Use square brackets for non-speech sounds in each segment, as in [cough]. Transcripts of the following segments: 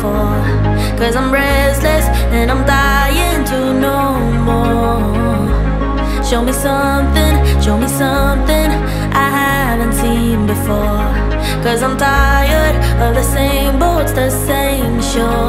for. Cause I'm restless and I'm dying to know more. Show me something, show me something I haven't seen before. Cause I'm tired of the same boats, the same shore.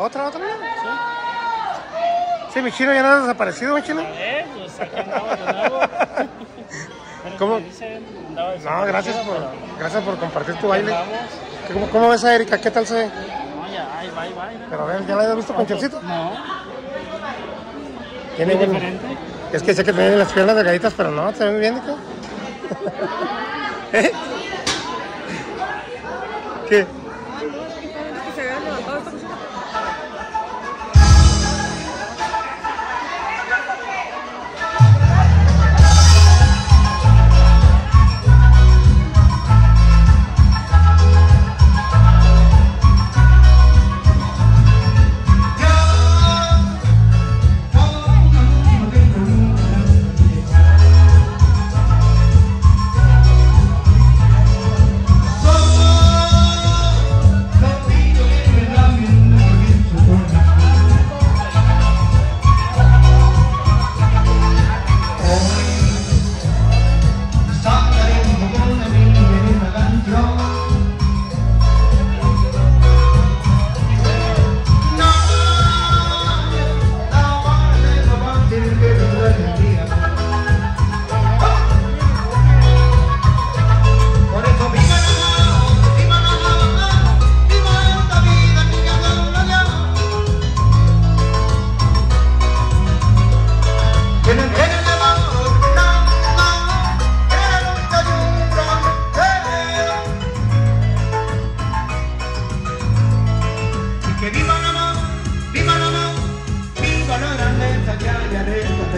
¿Otra, otra? Sí, mi chino ya no ha desaparecido, mi chino. Eh, pues aquí andamos de nuevo. [laughs] ¿Cómo? andaba No, gracias por, pero gracias por compartir tu baile. ¿Cómo, cómo ves a Erika? ¿Qué tal se ve? No, ya, ahí va, ahí va. Pero a ver, ¿ya la habías visto con chorcito? No, Tiene muy diferente. Es que sé que tiene las piernas delgaditas, pero no, se ve muy bien. [laughs] ¿Eh? ¿Qué? Somos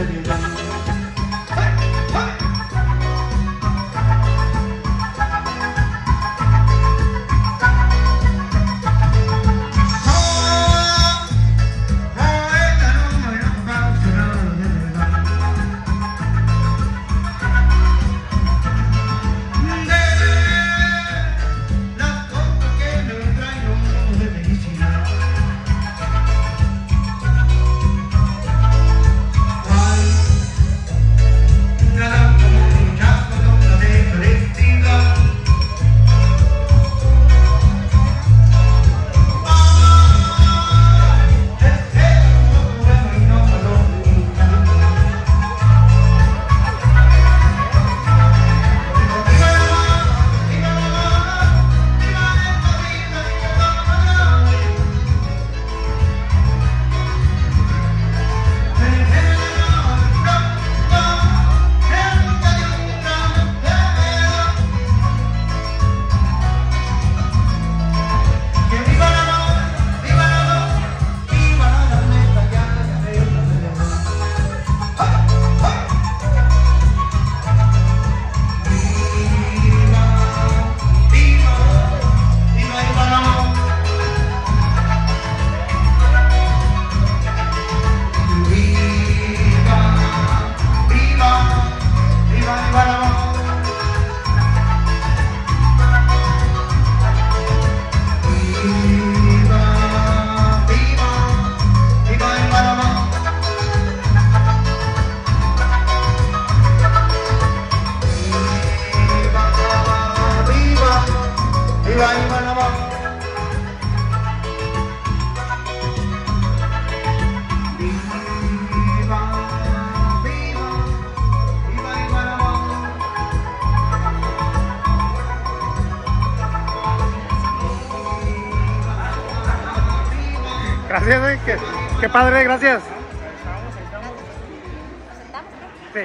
baby. Gracias, güey. Qué, qué padre, gracias. Sí.